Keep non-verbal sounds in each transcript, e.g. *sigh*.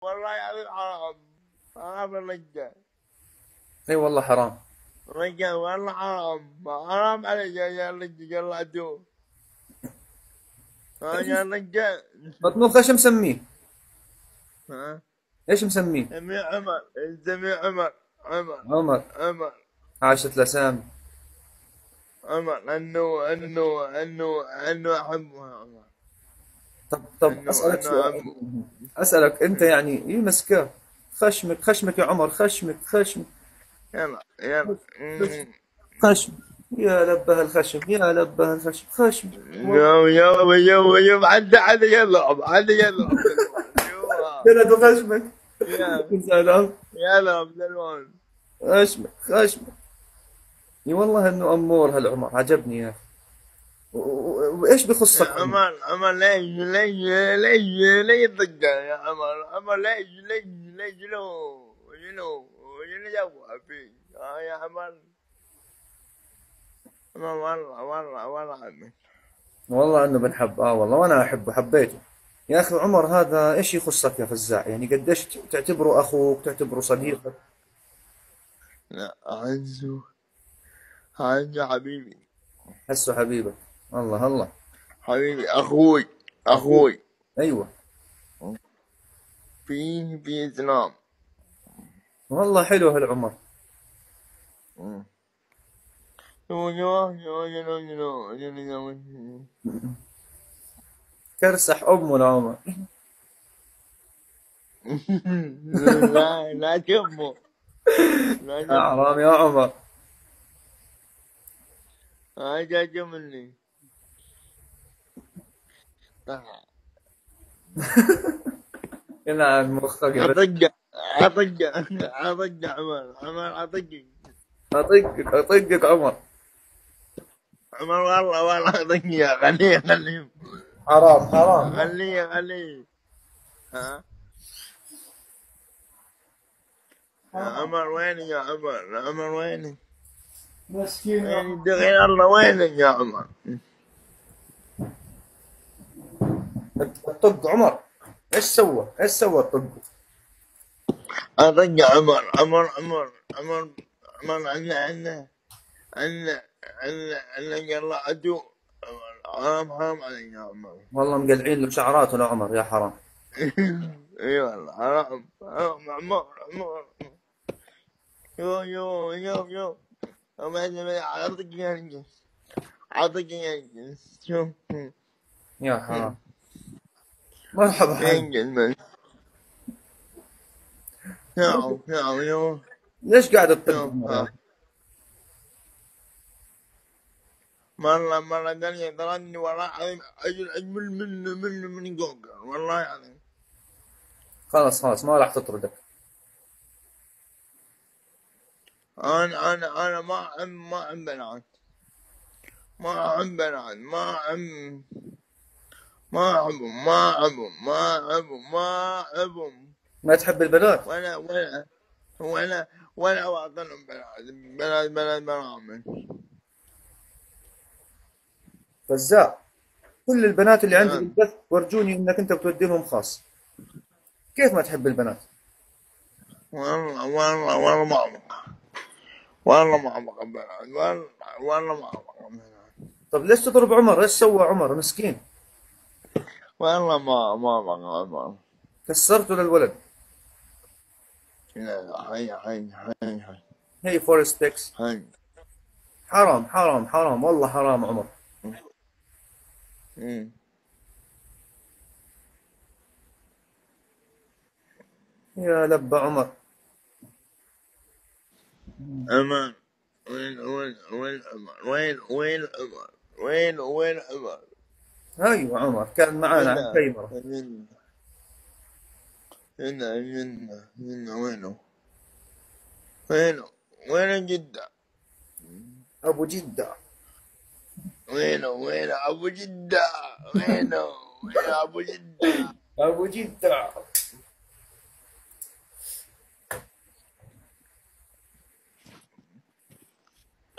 والله العظيم حرام. حرام الرجال إي والله حرام. رجال والله حرام. حرام عليك يا رجال يلا عدو يا رجال بطنوخ إيش مسميه؟ ها؟ إيش مسميه؟ سمي عمر. سمي عمر. عمر. عمر. عمر. عاشت الاسامي عمر. انه انه انه انه أحبها. عمر طب طب انه أسألك سؤال. أسألك أنت يعني يمسكه خشمك خشمك يا عمر خشمك خشمك. يلا يلا خشم. يا لبه الخشم يا لبه الخشم. خشم. يوم يوم يوم يوم. عدى عدى يلعب عدى يلعب ولد خشمك. يا *laughs* يا سلام. يلعب دلوان خشمك خشمك. إي والله إنه أمور هالعمر عجبني يا أخي. وإيش بخصك عمر؟ عمر عمر ليش ليش ليش ليش ضجة يا عمر. عمر ليش ليش ليش شنو شنو شنو فيه. ها يا عمر. عمر والله والله والله عمي. والله إنه بنحب آه والله وأنا أحبه حبيته. يا أخي عمر هذا إيش يخصك يا فزاع؟ يعني قديش تعتبره أخوك تعتبره صديقك؟ لا عزو عزو حبيبي. حسه حبيبك. الله الله. حبيبي أخوي أخوي. أيوه. في في اسلام والله حلو هالعمر. كرسح أمه لعمر لا لا لا حرام يا عمر. هذا جملني يلعن مخك. عطقة عطقة عطقة عمر عمر عطقة اطقك اطقك عمر. عمر والله والله عطقة خليه خليه حرام حرام. خليه خليه ها؟ يا عمر وينك يا عمر؟ يا عمر وينك مسكين. وينك دغير الله وينك يا عمر؟ الطق عمر إيش سوى؟ إيش سوى الطق؟ عطقة عمر عمر عمر عمر عمر عنا عنا عنا عنا عنا يلا عدو حرام حرام عليك يا عمر والله مقلعين له شعراته لعمر يا حرام اي والله حرام حرام عمر عمر يو يو يو يو عطك يا عطك يا شوف يا حرام مرحبا حبيبي. يو يو يو ليش قاعد تطق؟ مرة؟ مرة ثانية ضربني والله العظيم أجل أجمل منه منه من جوجل. والله العظيم خلاص خلاص ما راح تطردك. أنا أنا أنا ما أحب ما أحب بنات ما أحب بنات ما أحب ما أحبهم ما أحبهم ما أحبهم ما أحبهم ما تحب البنات؟ ولا ولا ولا ولا أعطيهم بنات بنات بنات برامج. فزاع كل البنات اللي عندي نعم. بالبث ورجوني إنك أنت بتودي لهم خاص. كيف ما تحب البنات؟ والله والله والله ما أبغى. والله ما أبغى بنات. والله والله ما أبغى بنات. طب ليش تضرب عمر؟ إيش سوى عمر؟ مسكين؟ والله ما ما أبغى بنات كسرته للولد. لا هيا هيا هيا هي فورست بيكس هيا حرام حرام حرام. والله حرام عمر. هيا يا لبى عمر. أمان. وين وين وين عمر وين وين عمر وين وين عمر أيوه عمر كان معانا هنا عن كيمرة هنا هنا هنا هنا وينه؟ وينه؟ وين جدة؟ أبو جدة. وينه وينه؟ أبو جدة وينه وين أبو جدة. أبو جدة.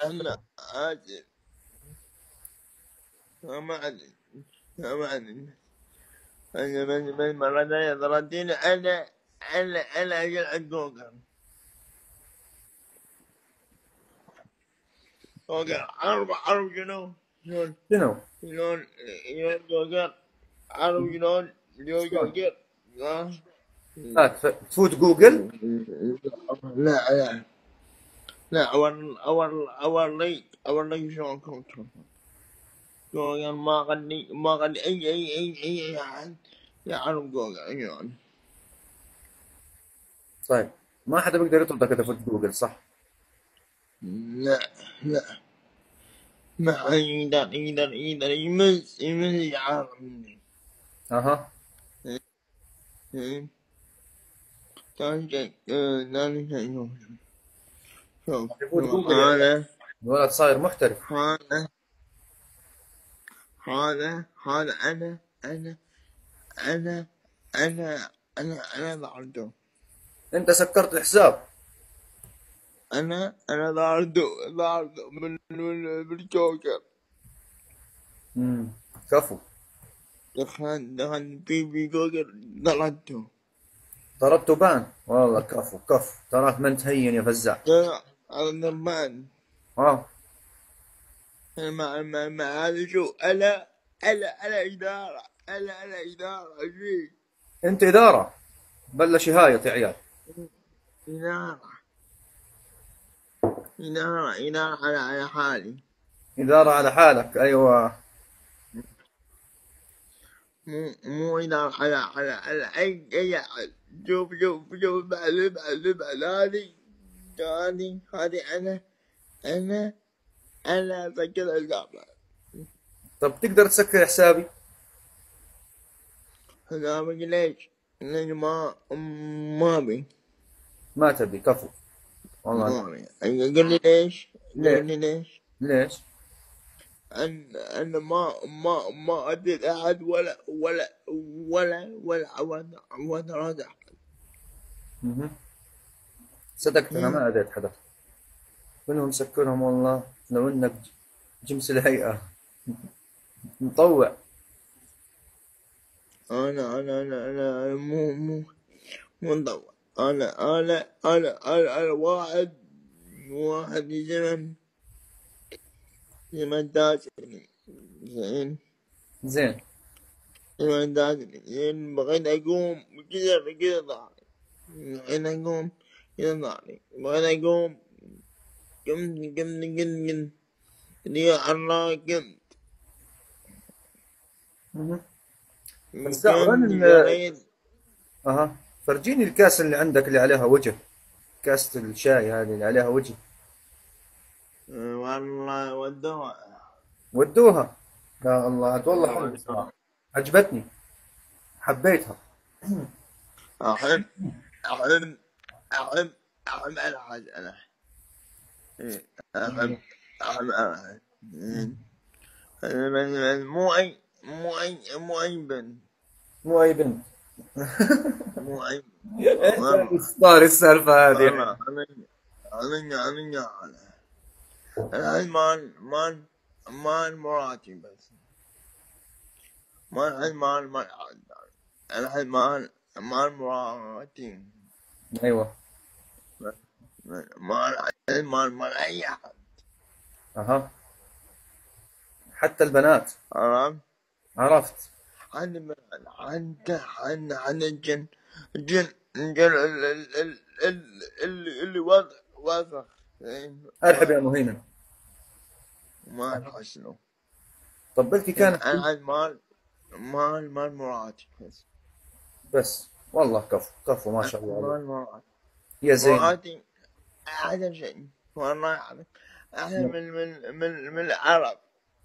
أنا آسف ما أنا من من مرة ثانية ضربتني أنا أنا أنا أجل جوجل جوجل أربع أربع جنون شنو؟ شلون شلون؟ جوجل أربع جنون جوجل تفوت جوجل؟ لا لا. لا اول اول اول لي اول لي شلون كنت؟ جوجل ما غني ما غني. أي أي أي أي احد يعرف جوجل يعني طيب ما حدا بيقدر يطردك اذا فوت جوجل صح؟ لا لا. ما حد يقدر يقدر يقدر يمز يمز يعرف مني أها. ثاني شيء ثاني شيء. شوف. هذا الولد صاير محترف. هذا هذا هذا أنا أنا أنا أنا أنا أنا ضعته أنت سكرت الحساب. أنا أنا ضعته ضعته من من بالجوكر امم كفو. دخل دخل في في جوكر ضربته ضربته بان. والله كفو كفو. تراك ما انت هين يا فزاع. لا هذا ضمان آه. ما ما ما هذا شو؟ أنا أنا أنا إدارة أنا أنا إدارة شيء أنت إدارة. بلش يهايط يا عيال. إدارة. إدارة إدارة على على حالي. إدارة على حالك. أيوه. مو مو إدارة على على على أي أحد شوف شوف شوف بعد بعد بعد. هذه هذه هذه أنا أنا أنا سكر القابة طب تقدر تسكر حسابي؟ حسابك ليش؟ ليش ما ما بي ما تبي كفو. والله. ما بي قل لي ليش؟ قل لي ليش؟ ليش؟ أن أنا ما ما ما أدري أحد ولا ولا ولا ولا عوض راد أحد. مهم. صدقت أنا ما اديت حدا كلهم مسكرهم والله. لو إنك جمس الهيئة. مطوع. أنا أنا أنا أنا مو مو مو مطوع. أنا أنا أنا أنا أنا واحد. واحد زمن زمن زين. زين. زمن زين بغيت أقوم. كذا كذا ضاعي بغيت أقوم. كذا ضاعي بغيت أقوم. قمت قمت قمت قمت يا الله مهم. بس وين أها. فرجيني الكاس اللي عندك اللي عليها وجه. كاسة الشاي هذه اللي عليها وجه. والله ودوها. ودوها؟ يا الله والله حلوة عجبتني. حبيتها. أحب أحب أحب أحب ألعب أنا. مو أي مو أي مو أي بنت مو اي بنت مو أي صار السالفة هذه أنا أنا أنا مال مال مال مراتي بس مال مال مال أنا مال مال مراتي أيوه. مال مال مال أي أحد أها. حتى البنات. عرفت؟ عرفت. عن عن عن عن الجن. الجن الجن ال- ال- ال- ال- ال- اللي وثق وثق أرحب يا مهيمن. ما نحسنه طب بلكي كانت أنا عن مال مال مال مراتي. بس بس. والله كفو كفو ما شاء الله. مال مراتي. يا زين. مراتي احسن شيء والله احسن من من من من العرب.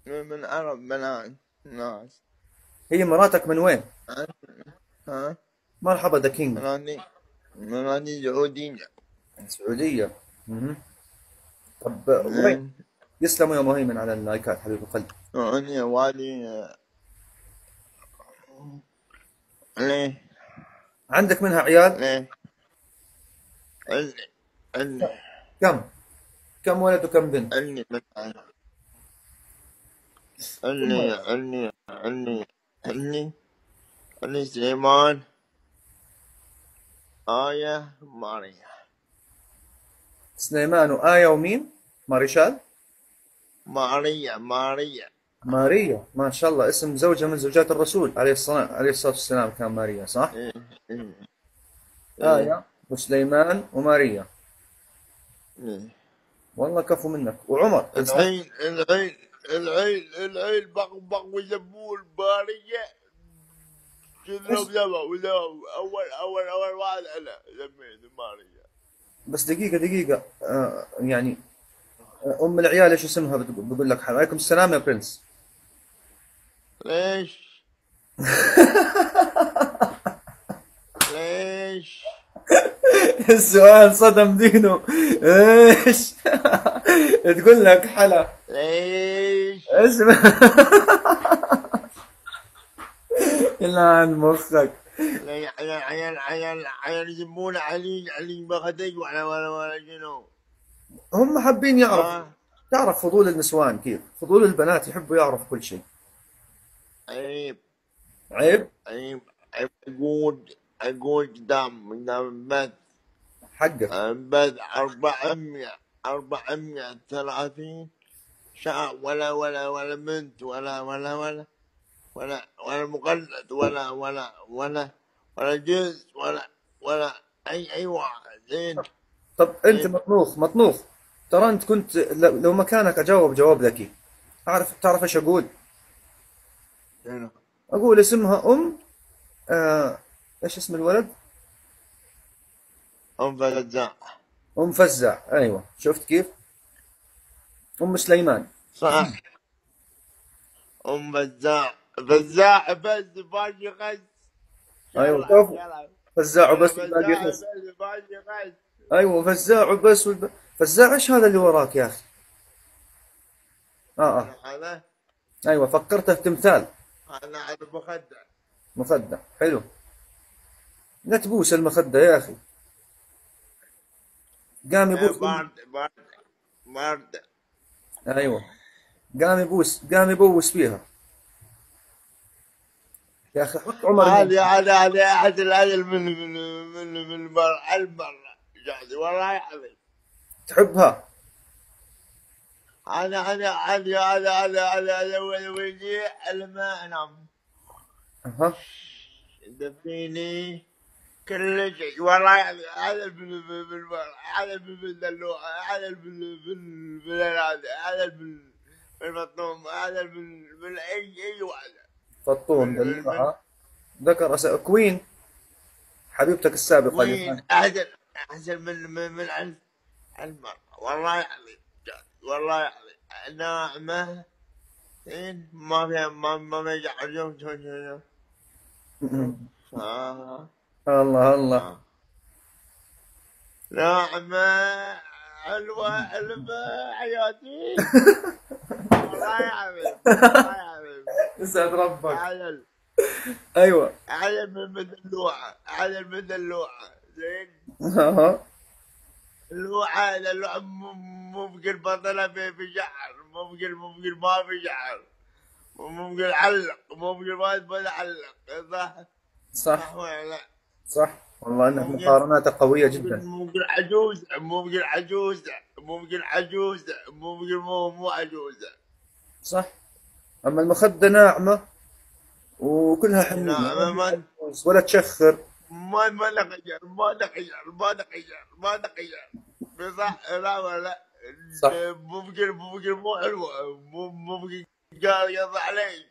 من من العرب بنات. ناس. هي مراتك من وين؟ ها؟ مرحبا ذا كينج مراتي مراتي سعودية. سعودية. طب وين؟ يسلموا يا مهيمن على اللايكات حبيب القلب. أنا والي ليه؟ عندك منها عيال؟ ليه؟ كم؟ كم ولد وكم بنت؟ مثلا. اللي اللي اللي اللي اللي سليمان آية ماريا. سليمان وآية ومين؟ ماريشال؟ ماريا ماريا. ماريا ما شاء الله. اسم زوجة من زوجات الرسول. عليه الصلاة عليه الصلاة والسلام كان ماريا صح؟ إيه إيه. آية وسليمان وماريا. والله كفو منك. وعمر. العين العين العين العين بق بق وزبول كلهم ولا أول أول أول واحد أنا. سميت ماريا. بس دقيقة دقيقة. آه يعني آه، أم العيال إيش اسمها؟ بتقول بقول لك عليكم. السلام يا برنس. ليش؟ *laughs* ليش؟ السؤال صدم دينه. إيش؟ تقول لك حلا. ليش اسمع عن مخك. عيال عيال عيال عيال يسمونه علي علي بغداد ولا ولا ولا شنو؟ هم حابين يعرفوا آه. تعرف فضول النسوان كيف؟ فضول البنات يحبوا يعرفوا كل شيء. عيب. عيب؟ عيب. عيب. أقول أقول قدام قدام بس حقك. أربعمية أربعمية ثلاثين شعب ولا ولا ولا بنت ولا ولا ولا ولا ولا مقلد ولا ولا ولا ولا جزء ولا ولا أي أي واحد. زين. طب أنت مطنوخ مطنوخ. ترى أنت كنت لو مكانك أجاوب جواب ذكي. أعرف تعرف إيش أقول؟ أقول اسمها أم آه إيش اسم الولد؟ أم فلزاء أم فزع. أيوه. شفت كيف؟ أم سليمان. صح. أم فزاع فزاع بس باجي غز. أيوه. يلا فزاع باقي بس باجي غز. أيوه فزاع وبس والب... فزاع إيش هذا اللي وراك يا أخي؟ آه آه. أيوه فكرته تمثال. أنا على المخدة مخدة حلو. لا تبوس المخدة يا أخي. قام يبوس بارد بارد بارد أيوه. قام يبوس قام يبوس فيها. يا أخي حط عمر هذه هذه هذه أحد العدل من من من من المرة المرة يعني والله العظيم. تحبها؟ أنا أنا أنا أنا أنا أنا أنا ويجي الماء أنام أها. دفيني كل شيء والله على بال بال بال على بال بالدلوعة على بال بال بال هذا على بال بالمطلوب على بال أي أي واحدة فطوم دلوعة ذكر أس... كوين حبيبتك السابقة اللي وين كانت- أحسن أحسن من من من عن المرة والله العظيم والله العظيم. ناعمة زين ما فيها ما ما فيها الله الله. ناعمة حلوة حلوة حياتي والله العظيم والله العظيم يسعد ربك. عدل أيوه. عدل من مدلوعة عدل من مدلوعة. زين. أها. اللوعة اللوعة ممكن بطلة في في شعر. ممكن ممكن ما في شعر. ممكن علق ممكن ما تبغى علق. صح. صح ولا لا؟ صح؟ والله ممكن- مقارناته قوية ممكن جدا ممكن عجوز ممكن عجوزة ممكن عجوزة ممكن مو مو عجوزة صح. أما المخدة ناعمة وكلها ما- ولا تشخر. ما ما نغير ما نغير ما نغير ما نغير صح لا ولا صح. ممكن ممكن مو حلوة. مم- ممكن قال قضى علي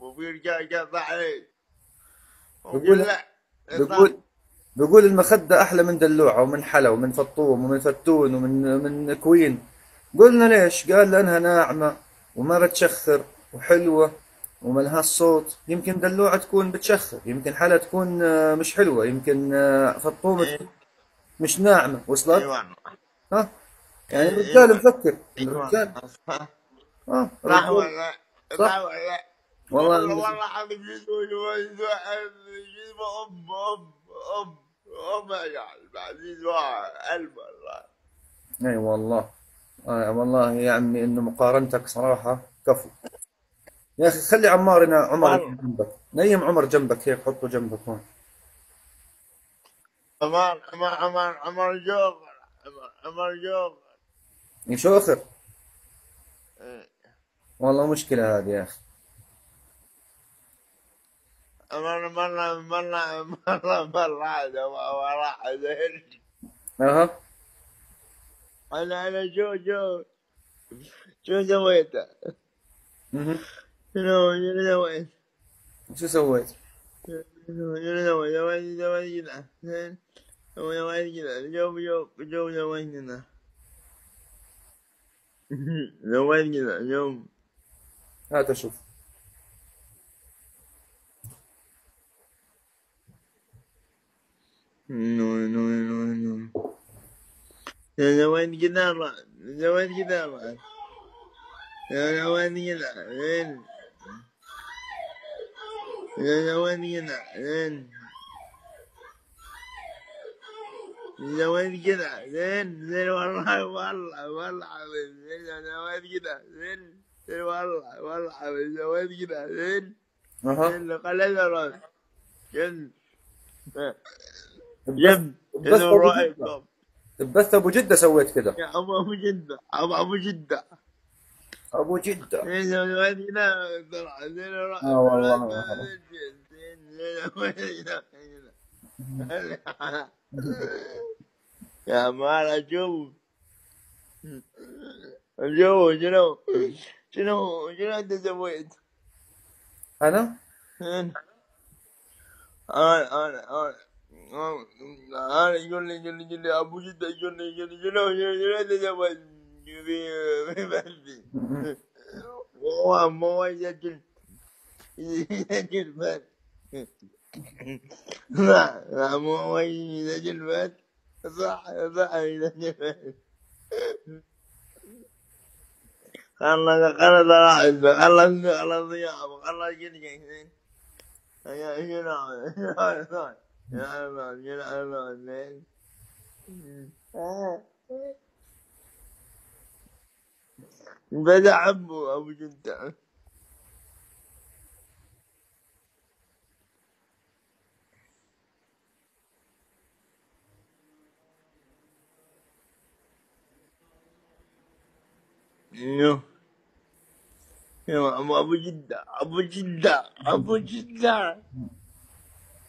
ممكن قال قضى علي ممكن بقول- لا. بقول بقول المخدة أحلى من دلوعة ومن حلا ومن فطوم ومن فتون ومن من كوين. قلنا ليش؟ قال لأنها ناعمة وما بتشخر وحلوة وما لها الصوت يمكن دلوعة تكون بتشخر يمكن حلا تكون آه، مش حلوة يمكن آه، فطومة تكون مش ناعمة. وصلت؟ أيوه. ها؟ يعني الرجال مفكر الرجال. أيوه صح. آه صح الرجال. ولا. صح ولا والله والله المس- والله عظيم يسوي يسوي ام ام ام أم بعد يسوي الف والله إي والله. آه والله يا عمي إنه مقارنتك صراحة كفو. يا أخي خلي عمار هنا عمر. جنبك. نيم عمر جنبك هيك حطه جنبك هون. عمر عمر عمر عمر جوغر عمر عمر جوغر يشوخر إيه. والله مشكلة هذه يا أخي. مرة مرة مرة مرة مرة هذا وراح زهرت أها أنا أنا شو شو شو سويت؟ شنو شنو سويت؟ شو سويت؟ شنو سويت؟ سويت سويت كذا سويت كذا شوف شوف شوف سويت كذا سويت كذا شوف *laughs* هات أشوف no no no no سويت كذا سويت كذا سويت كذا زين سويت كذا زين سويت كذا زين زين والله والله والله عبد زين سويت كذا زين زين والله والله عبد سويت كذا زين أها زين قلل الراس جن بس أبو جدة. سويت كذا. يا ابو أبو جدة ابو أبو جدة. زين راس آه والله يا يا مالا شوف شوف شنو؟ شنو؟ شنو أنت سويت؟ أنا؟ أنا أنا أنا يقول يقول يقول ابو جده يقول يقول شنو انت سويت في بلدي هو مو يسجل يسجل بس لا لا مو يسجل بس صح صح يسجل بس خلص خلص راحت خلص خلص ضيافة خلص كل شيء يا شنو شنو *laughs* بدا عبو أبو جدة يو يو أبو جدة أبو جدة أبو جدة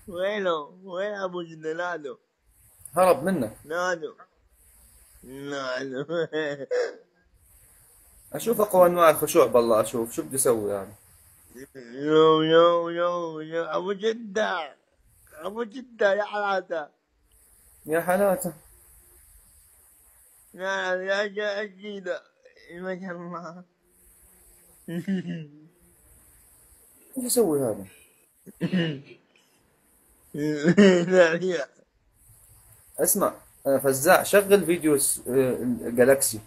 وينه؟ وين أبو نادو. هرب منك نادو. نادو. *laughs* أشوف أقوى أنواع الخشوع بالله أشوف شو بدي أسوي يعني. يو يو يو يو. أبو جدة. أبو جدة يا حلاته يا حلاته يا يا يا جيدة. ما شاء الله إيش أسوي هذا؟ *laughs* *laughs* اسمع آه، فزاع شغل فيديو س- آه، جالاكسي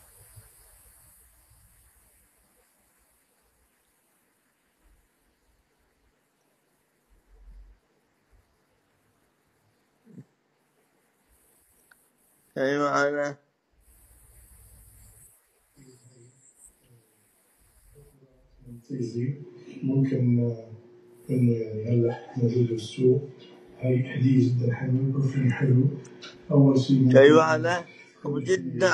أيوه أنا. ممكن آه، إنه يعني هلا موجود بالسوق هاي جدا حلوة برفيوم حلو اول شيء أنا ابو جدة